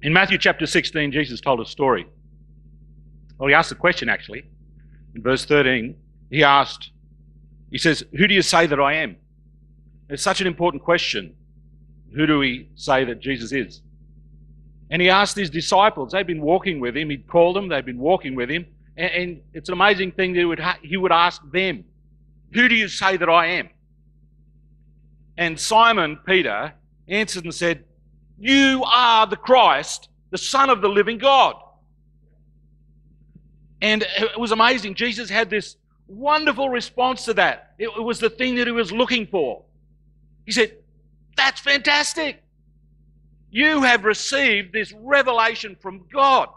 In Matthew chapter 16, Jesus told a story. Well, he asked a question actually. In verse 13, he asked, he says, Who do you say that I am? It's such an important question. Who do we say that Jesus is? And he asked his disciples, they'd been walking with him, he'd called them, they'd been walking with him, and, and it's an amazing thing that he would, ha- he would ask them, Who do you say that I am? And Simon Peter answered and said, You are the Christ, the Son of the living God. And it was amazing. Jesus had this wonderful response to that. It was the thing that he was looking for. He said, That's fantastic. You have received this revelation from God.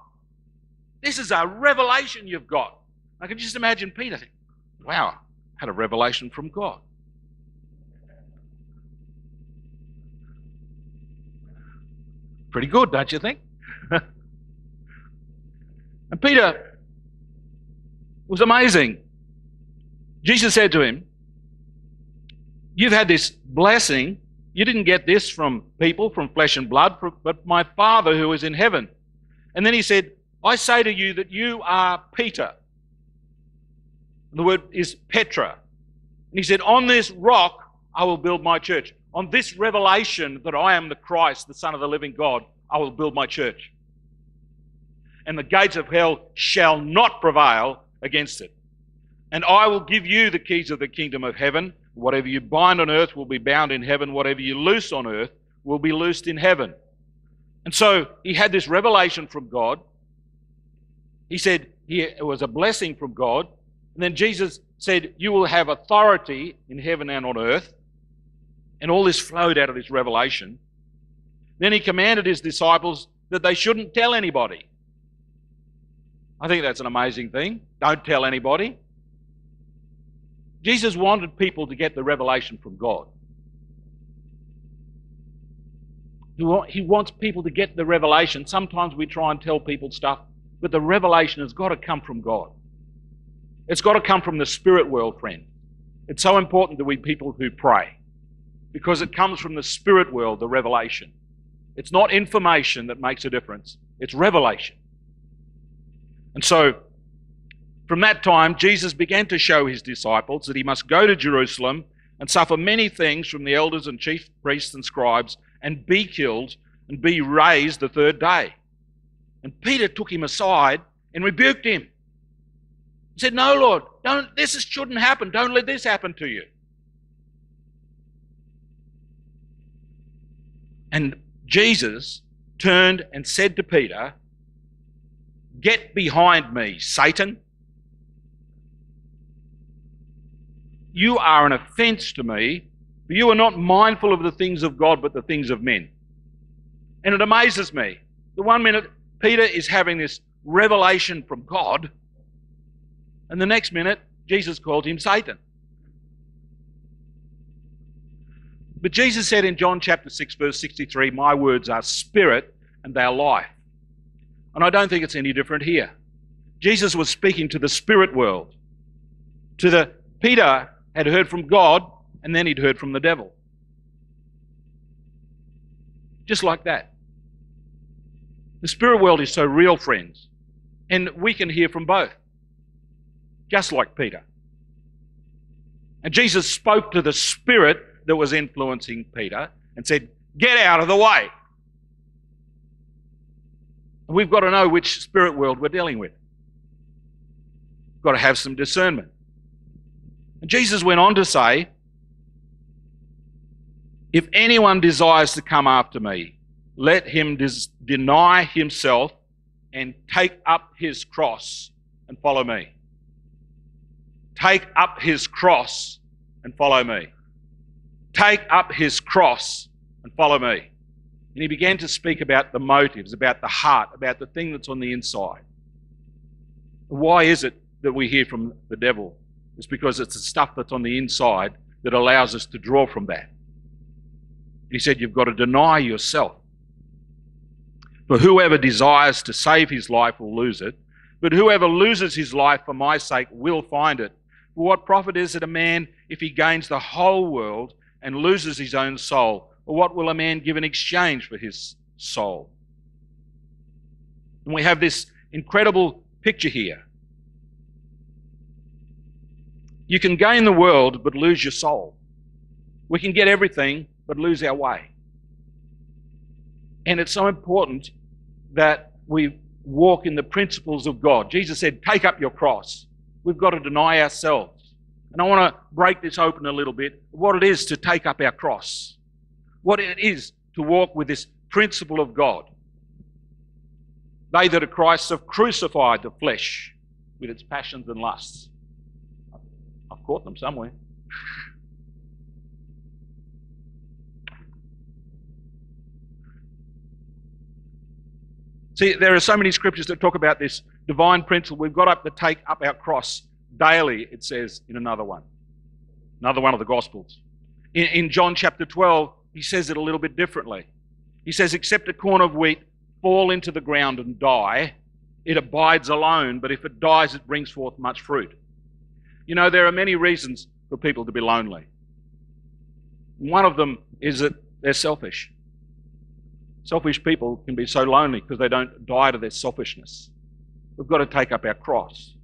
This is a revelation you've got. I can just imagine Peter think, Wow, I had a revelation from God. Pretty good, don't you think? and Peter was amazing. Jesus said to him, You've had this blessing. You didn't get this from people, from flesh and blood, but my Father who is in heaven. And then he said, I say to you that you are Peter. The word is Petra. And he said, On this rock I will build my church. On this revelation that I am the Christ, the Son of the living God, I will build my church. And the gates of hell shall not prevail against it. And I will give you the keys of the kingdom of heaven. Whatever you bind on earth will be bound in heaven. Whatever you loose on earth will be loosed in heaven. And so he had this revelation from God. He said he, it was a blessing from God. And then Jesus said, You will have authority in heaven and on earth. And all this flowed out of this revelation. Then he commanded his disciples that they shouldn't tell anybody. I think that's an amazing thing. Don't tell anybody. Jesus wanted people to get the revelation from God. He wants people to get the revelation. Sometimes we try and tell people stuff, but the revelation has got to come from God. It's got to come from the spirit world, friend. It's so important that we people who pray because it comes from the spirit world, the revelation. It's not information that makes a difference, it's revelation. And so, from that time, Jesus began to show his disciples that he must go to Jerusalem and suffer many things from the elders and chief priests and scribes and be killed and be raised the third day. And Peter took him aside and rebuked him. He said, No, Lord, don't, this shouldn't happen. Don't let this happen to you. And Jesus turned and said to Peter, Get behind me, Satan. You are an offense to me, for you are not mindful of the things of God, but the things of men. And it amazes me. The one minute Peter is having this revelation from God, and the next minute Jesus called him Satan. But Jesus said in John chapter 6, verse 63, My words are spirit and they are life. And I don't think it's any different here. Jesus was speaking to the spirit world. To the Peter had heard from God, and then he'd heard from the devil. Just like that. The spirit world is so real, friends. And we can hear from both. Just like Peter. And Jesus spoke to the spirit that was influencing Peter and said, Get out of the way. We've got to know which spirit world we're dealing with. We've got to have some discernment. And Jesus went on to say, If anyone desires to come after me, let him des- deny himself and take up his cross and follow me. Take up his cross and follow me. Take up his cross and follow me. And he began to speak about the motives, about the heart, about the thing that's on the inside. Why is it that we hear from the devil? It's because it's the stuff that's on the inside that allows us to draw from that. He said, You've got to deny yourself. For whoever desires to save his life will lose it, but whoever loses his life for my sake will find it. What profit is it a man if he gains the whole world and loses his own soul? Or what will a man give in exchange for his soul? And we have this incredible picture here. You can gain the world but lose your soul. We can get everything but lose our way. And it's so important that we walk in the principles of God. Jesus said, Take up your cross. We've got to deny ourselves. And I want to break this open a little bit what it is to take up our cross, what it is to walk with this principle of God. They that are Christ have crucified the flesh with its passions and lusts. I've caught them somewhere. See, there are so many scriptures that talk about this divine principle. We've got up to take up our cross daily, it says in another one, another one of the Gospels. In, in John chapter 12, he says it a little bit differently. He says, Except a corn of wheat fall into the ground and die, it abides alone, but if it dies, it brings forth much fruit. You know, there are many reasons for people to be lonely. One of them is that they're selfish. Selfish people can be so lonely because they don't die to their selfishness. We've got to take up our cross.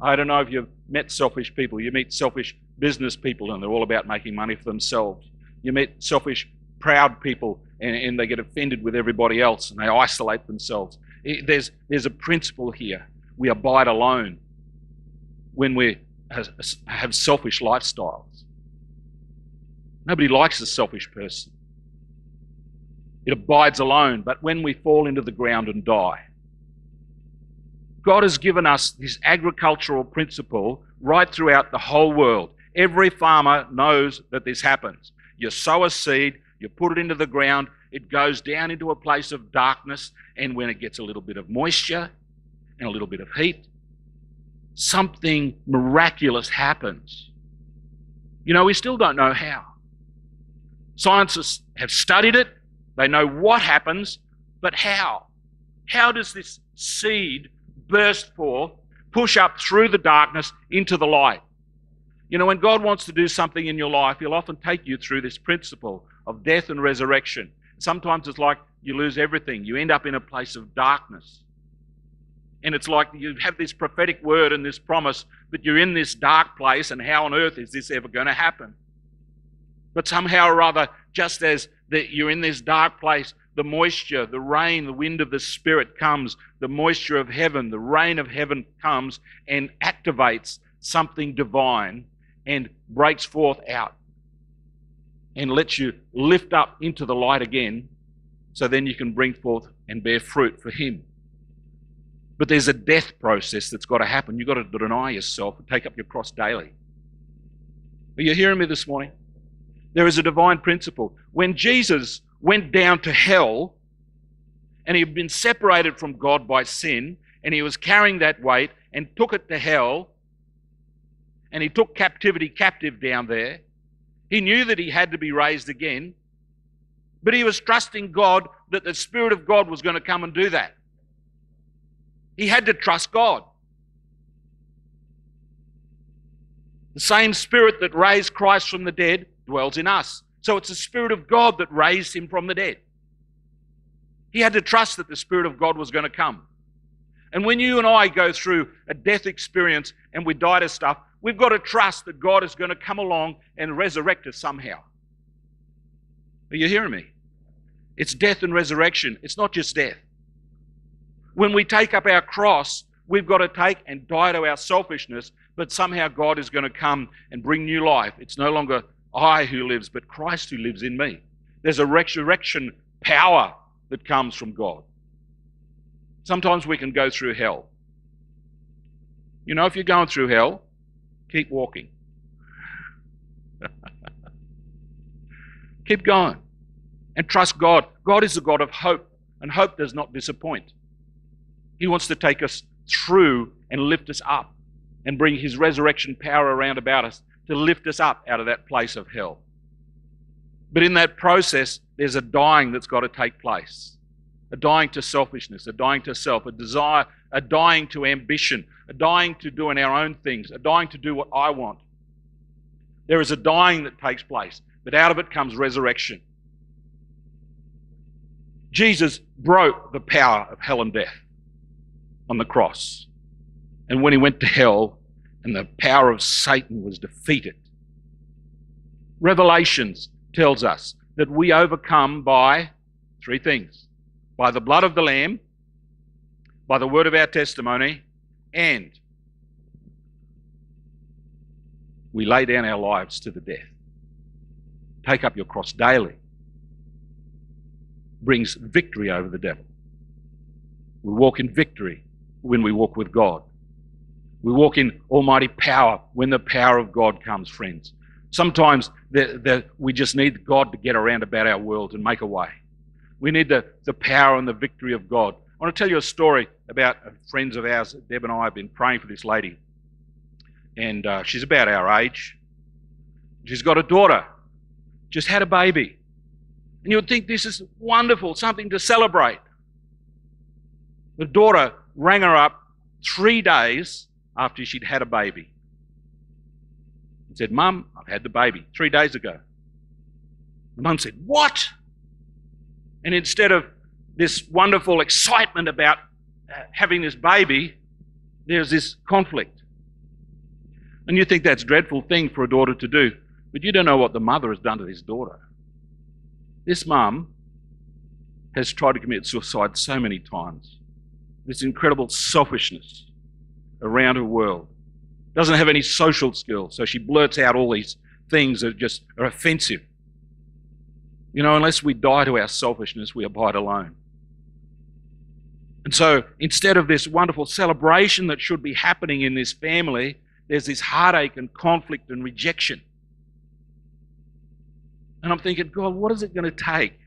I don't know if you've met selfish people. You meet selfish business people and they're all about making money for themselves. You meet selfish, proud people and, and they get offended with everybody else and they isolate themselves. There's, there's a principle here. We abide alone when we have selfish lifestyles. Nobody likes a selfish person. It abides alone, but when we fall into the ground and die, God has given us this agricultural principle right throughout the whole world. Every farmer knows that this happens. You sow a seed, you put it into the ground, it goes down into a place of darkness, and when it gets a little bit of moisture and a little bit of heat, something miraculous happens. You know, we still don't know how. Scientists have studied it, they know what happens, but how? How does this seed burst forth, push up through the darkness into the light? You know, when God wants to do something in your life, He'll often take you through this principle of death and resurrection. Sometimes it's like you lose everything, you end up in a place of darkness. And it's like you have this prophetic word and this promise, but you're in this dark place, and how on earth is this ever going to happen? But somehow or other, just as that you're in this dark place, the moisture, the rain, the wind of the Spirit comes, the moisture of heaven, the rain of heaven comes and activates something divine and breaks forth out and lets you lift up into the light again so then you can bring forth and bear fruit for Him. But there's a death process that's got to happen. You've got to deny yourself and take up your cross daily. Are you hearing me this morning? There is a divine principle. When Jesus went down to hell and he had been separated from God by sin and he was carrying that weight and took it to hell and he took captivity captive down there, he knew that he had to be raised again, but he was trusting God that the Spirit of God was going to come and do that. He had to trust God. The same Spirit that raised Christ from the dead dwells in us. So it's the Spirit of God that raised him from the dead. He had to trust that the Spirit of God was going to come. And when you and I go through a death experience and we die to stuff, we've got to trust that God is going to come along and resurrect us somehow. Are you hearing me? It's death and resurrection. It's not just death. When we take up our cross, we've got to take and die to our selfishness, but somehow God is going to come and bring new life. It's no longer I who lives, but Christ who lives in me. There's a resurrection power that comes from God. Sometimes we can go through hell. You know, if you're going through hell, keep walking. keep going and trust God. God is a God of hope, and hope does not disappoint. He wants to take us through and lift us up and bring His resurrection power around about us to lift us up out of that place of hell. But in that process, there's a dying that's got to take place a dying to selfishness, a dying to self, a desire, a dying to ambition, a dying to doing our own things, a dying to do what I want. There is a dying that takes place, but out of it comes resurrection. Jesus broke the power of hell and death. on the cross. And when he went to hell and the power of Satan was defeated. Revelations tells us that we overcome by three things by the blood of the Lamb, by the word of our testimony, and we lay down our lives to the death. Take up your cross daily. Brings victory over the devil. We walk in victory when we walk with God. We walk in almighty power when the power of God comes, friends. Sometimes the, the, we just need God to get around about our world and make a way. We need the, the power and the victory of God. I want to tell you a story about friends of ours. Deb and I have been praying for this lady. And uh, she's about our age. She's got a daughter, just had a baby. And you would think this is wonderful, something to celebrate. The daughter rang her up three days after she'd had a baby and said, Mum, I've had the baby three days ago. The mum said, What? And instead of this wonderful excitement about uh, having this baby, there's this conflict. And you think that's a dreadful thing for a daughter to do, but you don't know what the mother has done to this daughter. This mum has tried to commit suicide so many times. This incredible selfishness around her world. Doesn't have any social skills, so she blurts out all these things that just are offensive. You know, unless we die to our selfishness, we abide alone. And so instead of this wonderful celebration that should be happening in this family, there's this heartache and conflict and rejection. And I'm thinking, God, what is it going to take?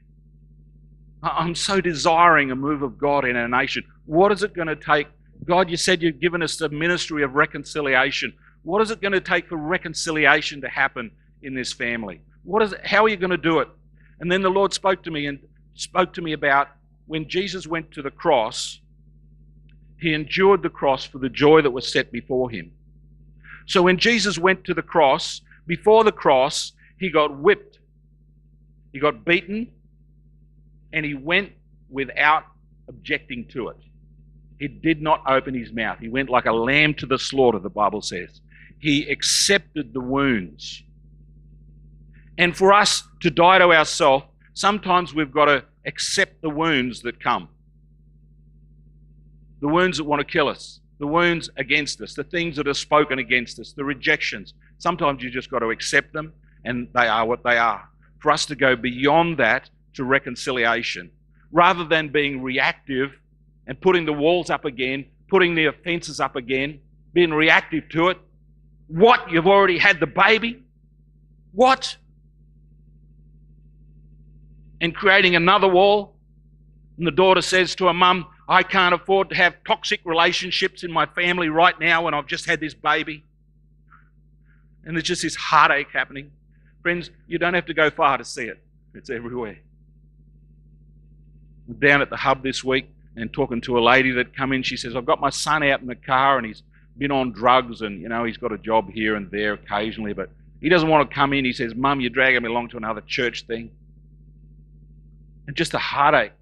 I'm so desiring a move of God in our nation. What is it going to take? God, you said you've given us the ministry of reconciliation. What is it going to take for reconciliation to happen in this family? What is it, how are you going to do it? And then the Lord spoke to me and spoke to me about when Jesus went to the cross, he endured the cross for the joy that was set before him. So when Jesus went to the cross, before the cross, he got whipped, he got beaten, and he went without objecting to it. He did not open his mouth. He went like a lamb to the slaughter, the Bible says. He accepted the wounds. And for us to die to ourselves, sometimes we've got to accept the wounds that come. The wounds that want to kill us, the wounds against us, the things that are spoken against us, the rejections. Sometimes you just got to accept them, and they are what they are. For us to go beyond that to reconciliation, rather than being reactive and putting the walls up again, putting the offences up again, being reactive to it. What? You've already had the baby? What? and creating another wall. And the daughter says to her mum, I can't afford to have toxic relationships in my family right now when I've just had this baby. And there's just this heartache happening. Friends, you don't have to go far to see it, it's everywhere. Down at the hub this week and talking to a lady that come in. She says, I've got my son out in the car and he's been on drugs and, you know, he's got a job here and there occasionally, but he doesn't want to come in. He says, Mum, you're dragging me along to another church thing and just a heartache.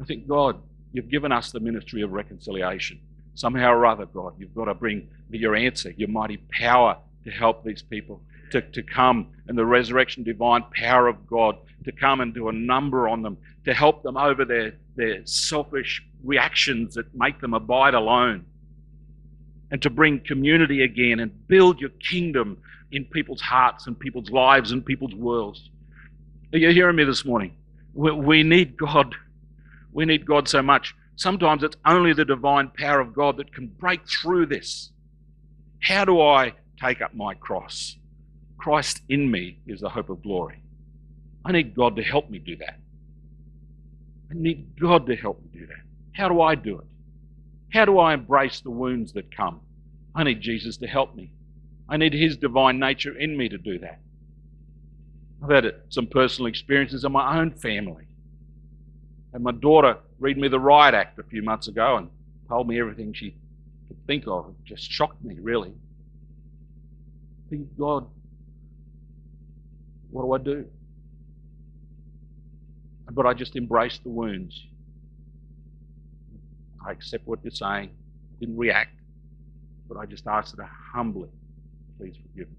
I think, God, you've given us the ministry of reconciliation. Somehow or other, God, you've got to bring your answer, your mighty power to help these people to, to come and the resurrection divine power of God to come and do a number on them, to help them over their, their selfish reactions that make them abide alone, and to bring community again and build your kingdom in people's hearts and people's lives and people's worlds. Are you hearing me this morning? We, we need God. We need God so much. Sometimes it's only the divine power of God that can break through this. How do I take up my cross? Christ in me is the hope of glory. I need God to help me do that. I need God to help me do that. How do I do it? How do I embrace the wounds that come? I need Jesus to help me. I need His divine nature in me to do that. I've had some personal experiences in my own family. And my daughter read me the Riot Act a few months ago and told me everything she could think of. It just shocked me, really. Think, God, what do I do? But I just embraced the wounds. I accept what you're saying. Didn't react, but I just asked her humbly, please forgive me.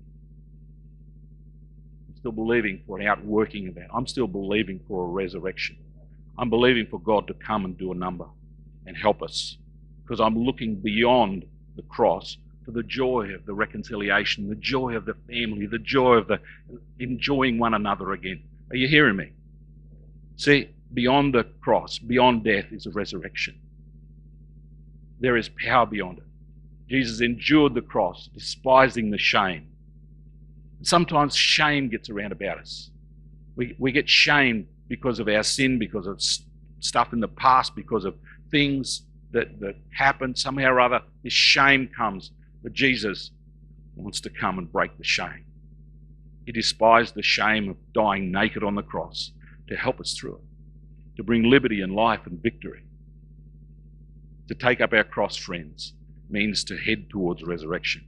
I'm still believing for an outworking of that. I'm still believing for a resurrection. I'm believing for God to come and do a number and help us because I'm looking beyond the cross for the joy of the reconciliation, the joy of the family, the joy of the enjoying one another again. Are you hearing me? See, beyond the cross, beyond death is a resurrection. There is power beyond it. Jesus endured the cross, despising the shame. Sometimes shame gets around about us. We, we get shamed because of our sin, because of stuff in the past, because of things that, that happened. Somehow or other, this shame comes. But Jesus wants to come and break the shame. He despised the shame of dying naked on the cross to help us through it, to bring liberty and life and victory. To take up our cross, friends, means to head towards resurrection,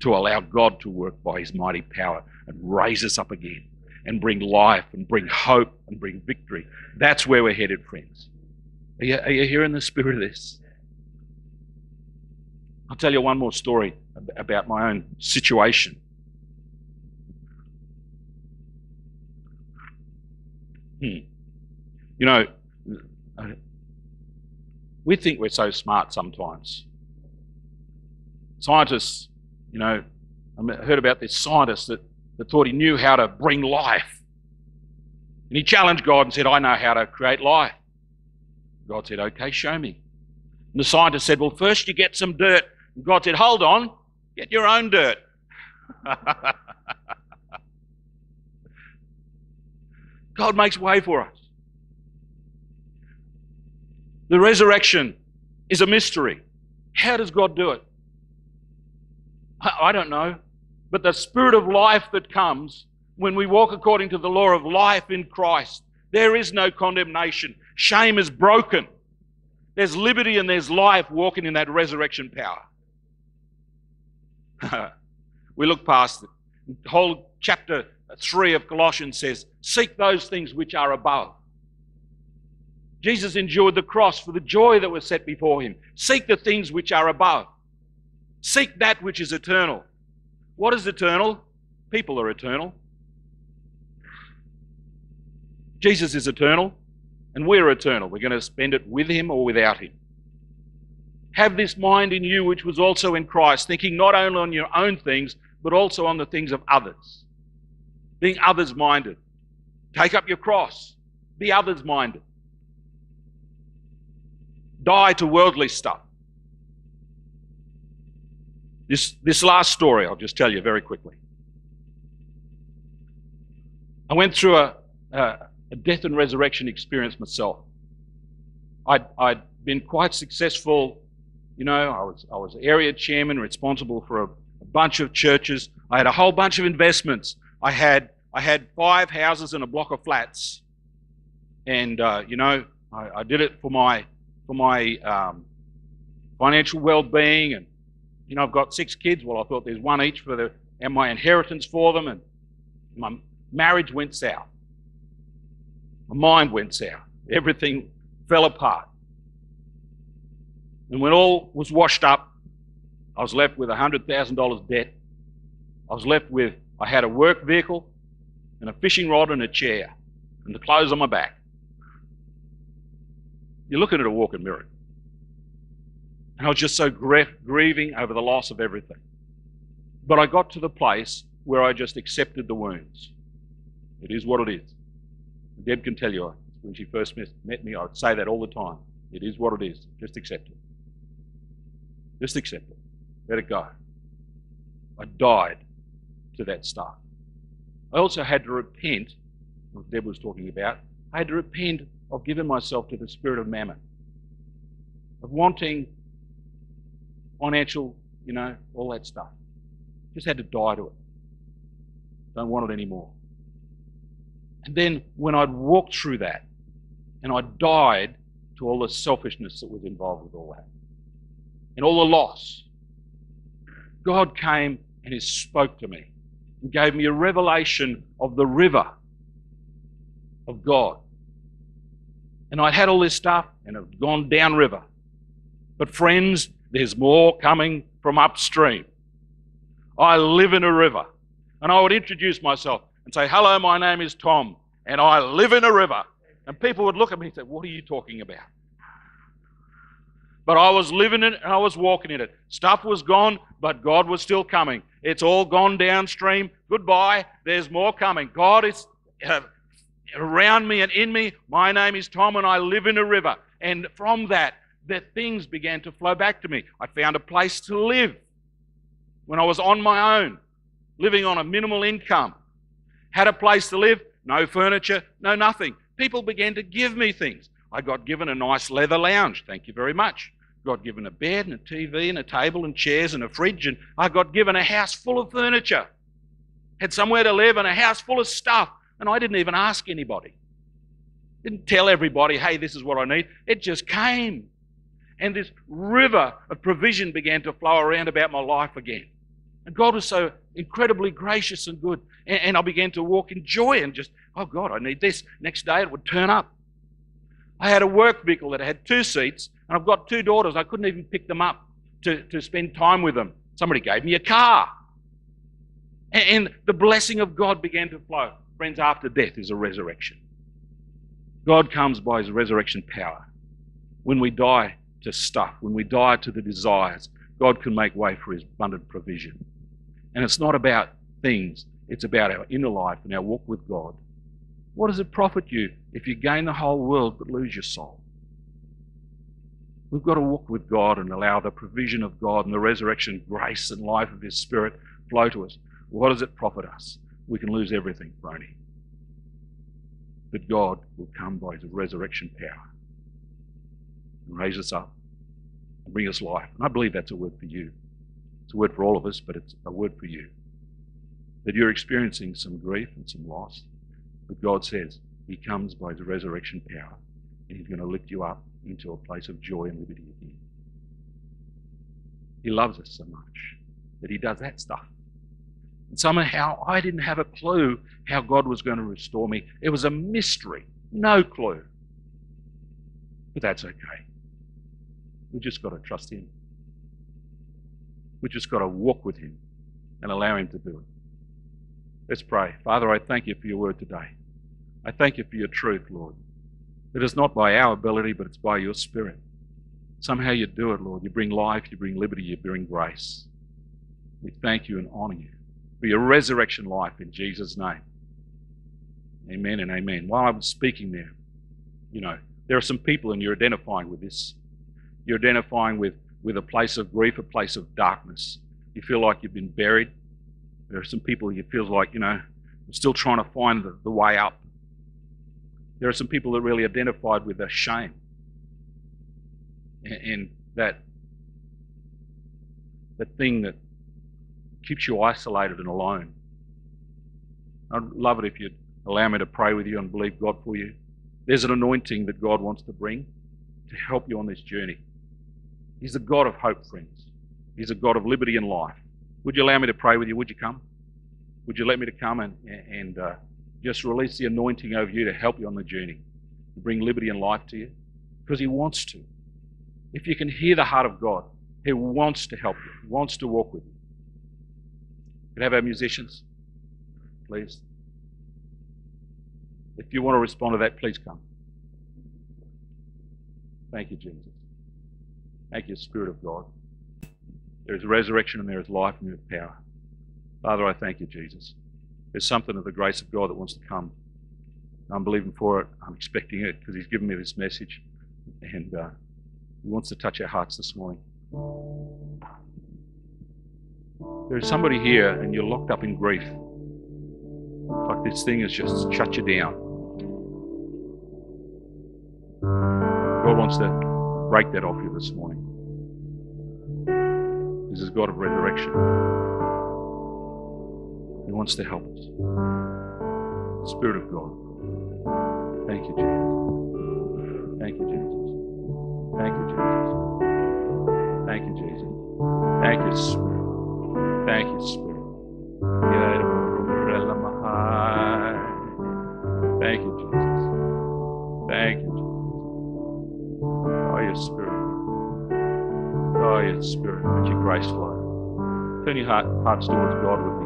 to allow God to work by his mighty power and raise us up again and bring life and bring hope and bring victory. That's where we're headed, friends. Are you, are you hearing the spirit of this? I'll tell you one more story about my own situation. Hmm. You know, we think we're so smart sometimes. Scientists, you know, I heard about this scientist that, that thought he knew how to bring life. And he challenged God and said, I know how to create life. God said, Okay, show me. And the scientist said, Well, first you get some dirt. And God said, Hold on, get your own dirt. God makes way for us. The resurrection is a mystery. How does God do it? I don't know. But the spirit of life that comes when we walk according to the law of life in Christ, there is no condemnation. Shame is broken. There's liberty and there's life walking in that resurrection power. we look past. The whole chapter 3 of Colossians says, Seek those things which are above. Jesus endured the cross for the joy that was set before him. Seek the things which are above. Seek that which is eternal. What is eternal? People are eternal. Jesus is eternal, and we're eternal. We're going to spend it with him or without him. Have this mind in you, which was also in Christ, thinking not only on your own things, but also on the things of others. Being others minded. Take up your cross. Be others minded. Die to worldly stuff. This, this last story, I'll just tell you very quickly. I went through a, a, a death and resurrection experience myself. I'd, I'd been quite successful. You know, I was, I was area chairman responsible for a, a bunch of churches. I had a whole bunch of investments. I had, I had five houses and a block of flats. And, uh, you know, I, I, did it for my, for my um, financial well being and you know, I've got six kids. Well, I thought there's one each for the and my inheritance for them, and my marriage went south. My mind went south. Everything fell apart. And when all was washed up, I was left with $100,000 debt. I was left with, I had a work vehicle and a fishing rod and a chair and the clothes on my back. You're looking at a walking miracle. And I was just so grieving over the loss of everything. But I got to the place where I just accepted the wounds. It is what it is. Deb can tell you, when she first met me, I would say that all the time. It is what it is. Just accept it. Just accept it. Let it go. I died to that stuff. I also had to repent, what Deb was talking about. I had to repent of giving myself to the spirit of mammon, of wanting financial, you know, all that stuff. Just had to die to it. Don't want it anymore. And then when I'd walked through that and I died to all the selfishness that was involved with all that and all the loss, God came and He spoke to me and gave me a revelation of the river of God. And I'd had all this stuff and had gone downriver. But, friends, there's more coming from upstream. I live in a river. And I would introduce myself and say, Hello, my name is Tom, and I live in a river. And people would look at me and say, What are you talking about? But I was living in it and I was walking in it. Stuff was gone, but God was still coming. It's all gone downstream. Goodbye. There's more coming. God is uh, around me and in me. My name is Tom, and I live in a river. And from that, the things began to flow back to me. I found a place to live when I was on my own, living on a minimal income. Had a place to live, no furniture, no nothing. People began to give me things. I got given a nice leather lounge. Thank you very much. Got given a bed and a TV and a table and chairs and a fridge, and I got given a house full of furniture. Had somewhere to live and a house full of stuff, and I didn't even ask anybody. Didn't tell everybody, hey, this is what I need. It just came. And this river of provision began to flow around about my life again. And God was so incredibly gracious and good. And, and, I began to walk in joy and just, oh God, I need this. Next day it would turn up. I had a work vehicle that had two seats, and I've got two daughters. I couldn't even pick them up to, to spend time with them. Somebody gave me a car. And, and the blessing of God began to flow. Friends, after death is a resurrection. God comes by his resurrection power. When we die to stuff, when we die to the desires, God can make way for his abundant provision. And it's not about things, it's about our inner life and our walk with God. What does it profit you if you gain the whole world but lose your soul? We've got to walk with God and allow the provision of God and the resurrection grace and life of His Spirit flow to us. What does it profit us? We can lose everything, Brony. But God will come by His resurrection power and raise us up and bring us life. And I believe that's a word for you. It's a word for all of us, but it's a word for you. That you're experiencing some grief and some loss. But God says He comes by His resurrection power and He's going to lift you up into a place of joy and liberty again. He loves us so much that He does that stuff. And somehow I didn't have a clue how God was going to restore me. It was a mystery, no clue. But that's okay. We just got to trust Him. We just got to walk with Him and allow Him to do it. Let's pray. Father, I thank you for your word today. I thank you for your truth, Lord. It is not by our ability, but it's by your Spirit. Somehow you do it, Lord. You bring life, you bring liberty, you bring grace. We thank you and honor you for your resurrection life in Jesus' name. Amen and amen. While I was speaking there, you know, there are some people and you're identifying with this. You're identifying with with a place of grief, a place of darkness. You feel like you've been buried. There are some people you feel like, you know, still trying to find the, the way up. There are some people that really identified with their shame and, and that that thing that keeps you isolated and alone. I'd love it if you'd allow me to pray with you and believe God for you. There's an anointing that God wants to bring to help you on this journey. He's a God of hope, friends. He's a God of liberty and life. Would you allow me to pray with you? Would you come? Would you let me to come and, and uh, just release the anointing over you to help you on the journey, to bring liberty and life to you? Because He wants to. If you can hear the heart of God, He wants to help you, He wants to walk with you. Could have our musicians, please. If you want to respond to that, please come. Thank you, Jesus. Thank you, Spirit of God. There is resurrection and there is life and there is power. Father, I thank you, Jesus. There's something of the grace of God that wants to come. I'm believing for it. I'm expecting it because He's given me this message. And uh, He wants to touch our hearts this morning. There's somebody here and you're locked up in grief. Like this thing has just shut you down. God wants to break that off you this morning. This is God of resurrection. He wants to help us. Spirit of God. Thank you, Jesus. Thank you, Jesus. Thank you, Jesus. Thank you, Jesus. Thank you, Spirit. Thank you, Spirit. Thank you, Jesus. Thank you, Jesus. Oh, your Spirit. Oh, your Spirit. With your grace flow. Turn your heart, hearts towards God with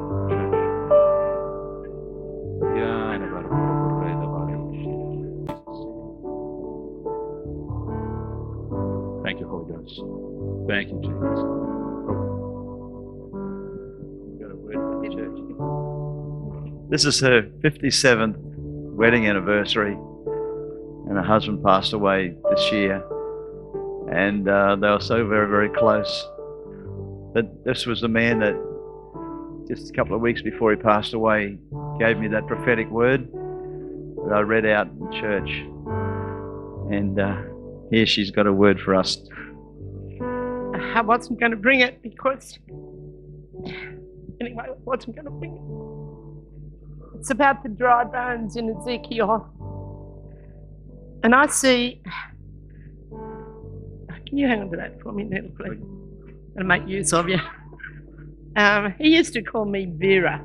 This is her 57th wedding anniversary, and her husband passed away this year. And uh, they were so very, very close. But this was the man that, just a couple of weeks before he passed away, gave me that prophetic word that I read out in church. And uh, here she's got a word for us. I wasn't going to bring it because, anyway, I wasn't going to bring it. It's about the dry bones in Ezekiel. And I see. Can you hang on to that for me, Neil, please? I'll make use of you. Um, he used to call me Vera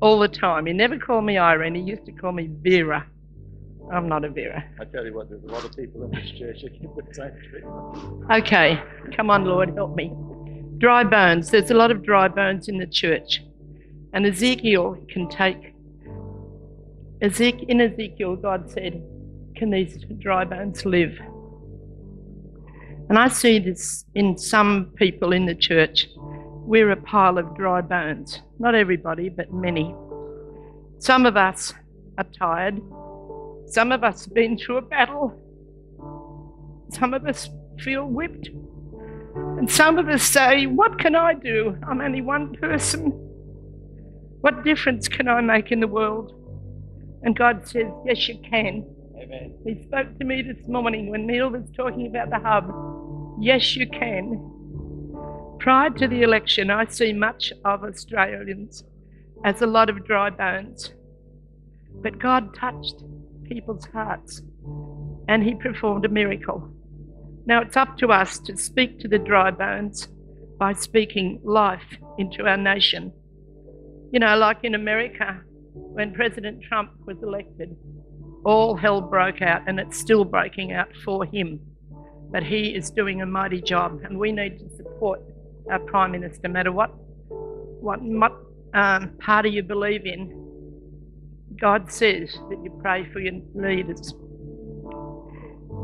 all the time. He never called me Irene, he used to call me Vera. I'm not a Vera. I tell you what, there's a lot of people in this church that give the same treatment. Okay, come on, Lord, help me. Dry bones. There's a lot of dry bones in the church. And Ezekiel can take. In Ezekiel, God said, Can these dry bones live? And I see this in some people in the church. We're a pile of dry bones. Not everybody, but many. Some of us are tired. Some of us have been through a battle. Some of us feel whipped. And some of us say, What can I do? I'm only one person. What difference can I make in the world? And God says, Yes, you can. Amen. He spoke to me this morning when Neil was talking about the hub. Yes, you can. Prior to the election, I see much of Australians as a lot of dry bones. But God touched people's hearts and He performed a miracle. Now it's up to us to speak to the dry bones by speaking life into our nation. You know, like in America, when President Trump was elected, all hell broke out, and it's still breaking out for him. But he is doing a mighty job, and we need to support our Prime Minister, no matter what, what, what um, party you believe in. God says that you pray for your leaders.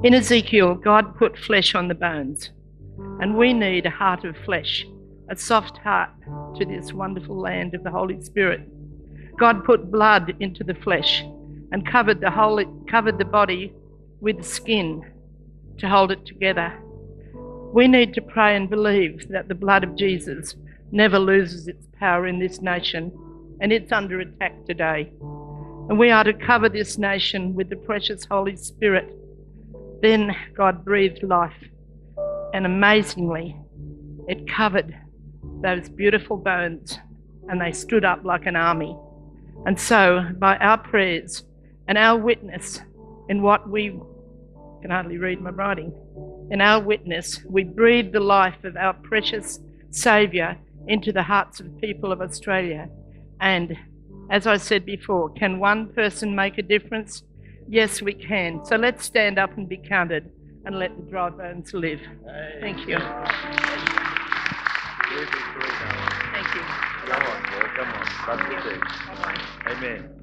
In Ezekiel, God put flesh on the bones, and we need a heart of flesh, a soft heart to this wonderful land of the Holy Spirit. God put blood into the flesh and covered the whole, covered the body with skin to hold it together. We need to pray and believe that the blood of Jesus never loses its power in this nation, and it's under attack today. And we are to cover this nation with the precious Holy Spirit. Then God breathed life, and amazingly, it covered those beautiful bones, and they stood up like an army. And so, by our prayers and our witness in what we can hardly read my writing, in our witness, we breathe the life of our precious Saviour into the hearts of the people of Australia. And as I said before, can one person make a difference? Yes, we can. So let's stand up and be counted and let the dry bones live. Thank you. Thank you. Come on, boy, come on. That's the thing. Amen.